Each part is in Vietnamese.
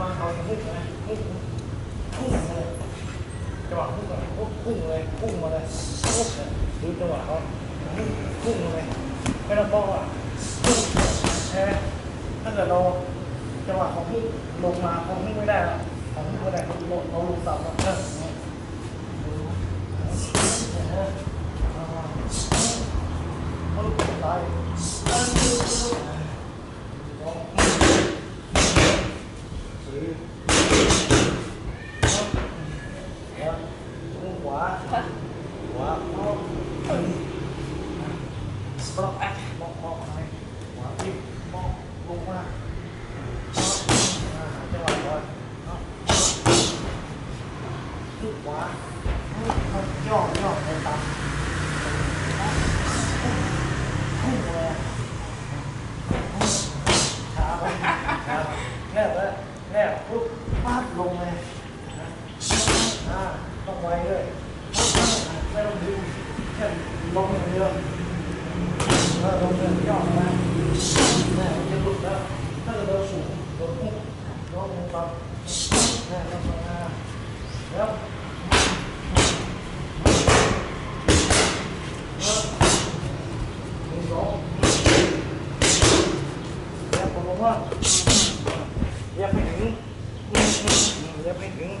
มาเขาพุ่งนะพุ่งพุ่งเลยจังหวะพุ่งเลยพุ่งเลยพุ่งมาเลยพุ่งเลยดูจังหวะเขาพุ่งเลยไม่ต้องบอกอะพุ่งใช่ถ้าเกิดเราจังหวะขางพุ่งลงมาเขางพุ่งไม่ได้แล้วของพุ่งไม่ได้เราลงต่ำแล้ว quả quả một block ác một một này quả kim một luôn ha cho bạn rồi kết quả không cho cho để tập nè nè nè lúc phát luôn nè à không quay rồi bông này nữa đó là bông này nhỏ ra này cái bụng đó nó là đâu sủ đó cũng đó cũng bông này nó còn là đấy Yeah, I think.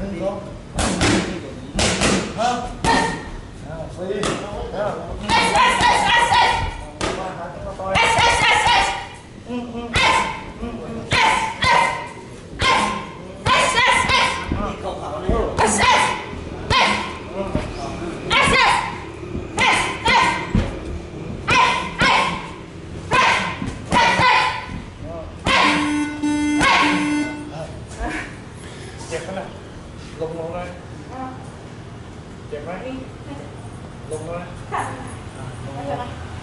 行走，好，来，我示意， งลงเลยเจ็บไหมลงเลยค่ะลงเลย